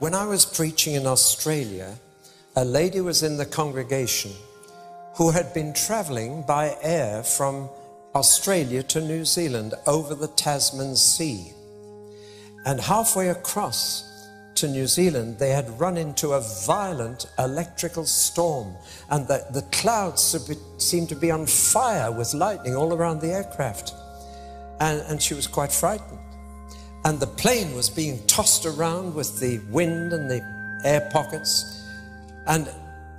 When I was preaching in Australia, a lady was in the congregation who had been traveling by air from Australia to New Zealand over the Tasman Sea. And halfway across to New Zealand, they had run into a violent electrical storm, and the, the clouds seemed to be on fire with lightning all around the aircraft. And, and she was quite frightened. And the plane was being tossed around with the wind and the air pockets. And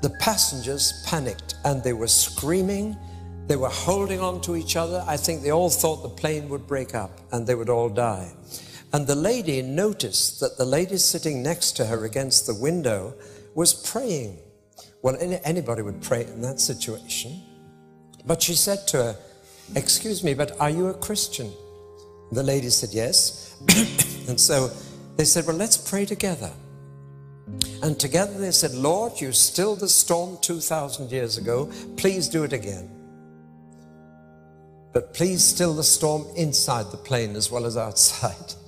the passengers panicked and they were screaming. They were holding on to each other. I think they all thought the plane would break up and they would all die. And the lady noticed that the lady sitting next to her against the window was praying. Well, anybody would pray in that situation. But she said to her, Excuse me, but are you a Christian? The lady said, Yes. and so they said, Well, let's pray together. And together they said, Lord, you stilled the storm 2,000 years ago. Please do it again. But please still the storm inside the plane as well as outside.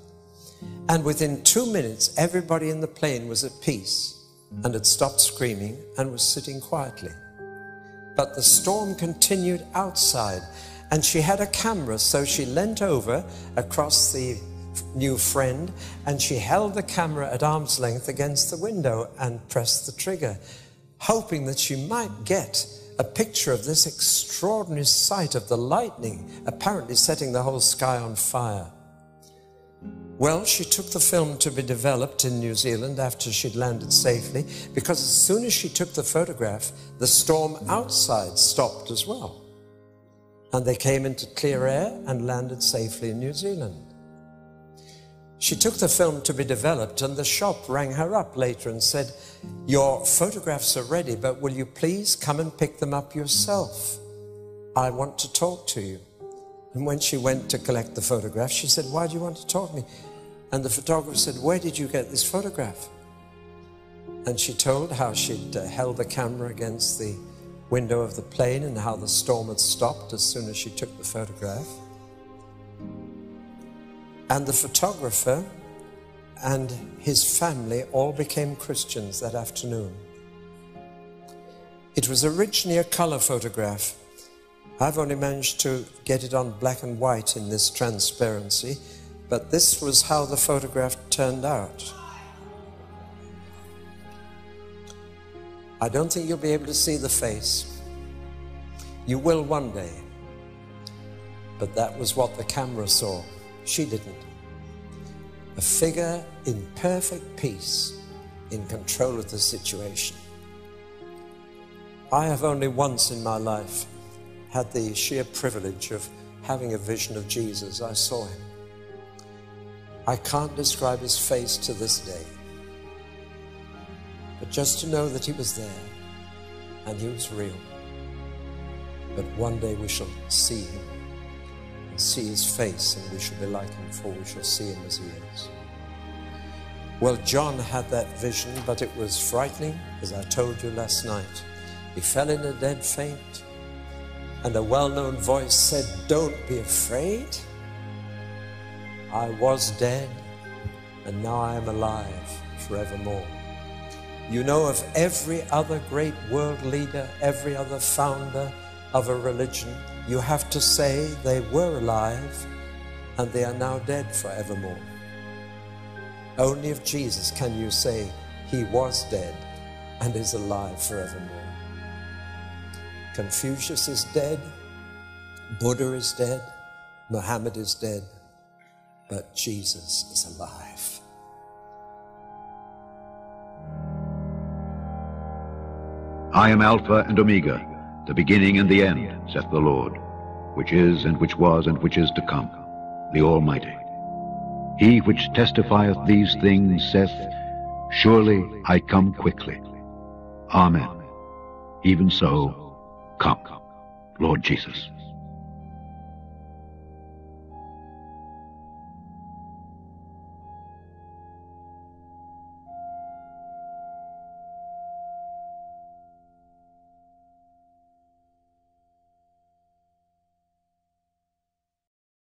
And within two minutes, everybody in the plane was at peace and had stopped screaming and was sitting quietly. But the storm continued outside, and she had a camera, so she leant over across the new friend and she held the camera at arm's length against the window and pressed the trigger, hoping that she might get a picture of this extraordinary sight of the lightning apparently setting the whole sky on fire. Well, she took the film to be developed in New Zealand after she'd landed safely because as soon as she took the photograph, the storm outside stopped as well. And they came into clear air and landed safely in New Zealand. She took the film to be developed, and the shop rang her up later and said, Your photographs are ready, but will you please come and pick them up yourself? I want to talk to you. And when she went to collect the photograph, she said, Why do you want to talk to me? And the photographer said, Where did you get this photograph? And she told how she'd uh, held the camera against the window of the plane and how the storm had stopped as soon as she took the photograph. And the photographer and his family all became Christians that afternoon. It was originally a color photograph. I've only managed to get it on black and white in this transparency but this was how the photograph turned out. I don't think you'll be able to see the face. You will one day. But that was what the camera saw. She didn't. A figure in perfect peace, in control of the situation. I have only once in my life had the sheer privilege of having a vision of Jesus. I saw him. I can't describe his face to this day. But just to know that he was there and he was real. But one day we shall see him and see his face and we shall be like him, for we shall see him as he is. Well, John had that vision, but it was frightening, as I told you last night. He fell in a dead faint, and a well known voice said, Don't be afraid. I was dead, and now I am alive forevermore. You know of every other great world leader, every other founder of a religion, you have to say they were alive and they are now dead forevermore. Only of Jesus can you say he was dead and is alive forevermore. Confucius is dead, Buddha is dead, Muhammad is dead, but Jesus is alive. I am Alpha and Omega, the beginning and the end, saith the Lord, which is, and which was, and which is to come, the Almighty. He which testifieth these things saith, Surely I come quickly. Amen. Even so, come, Lord Jesus.